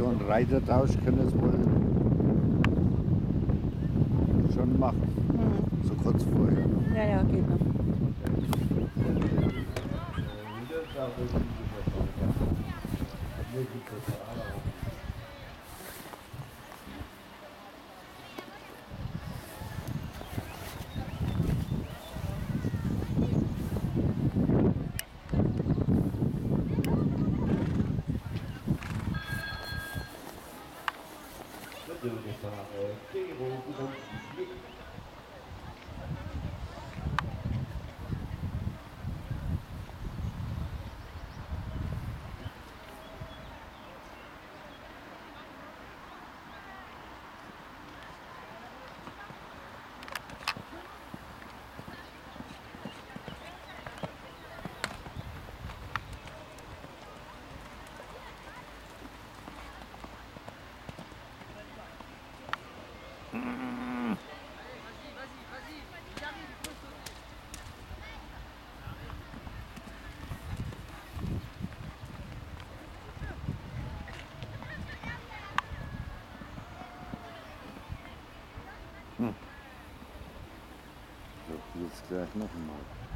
einen Reitertausch können es wohl schon machen. Mhm. So kurz vorher. Ja, ja, geht noch. 我觉得就是啊呃这个波不能 So, jetzt gleich noch mal.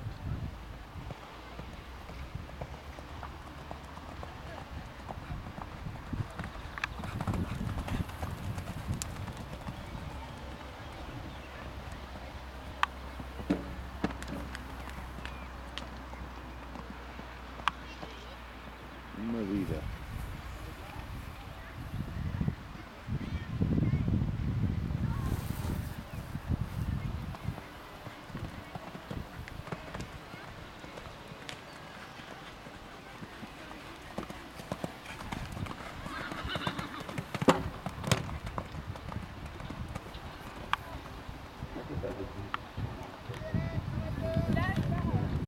una.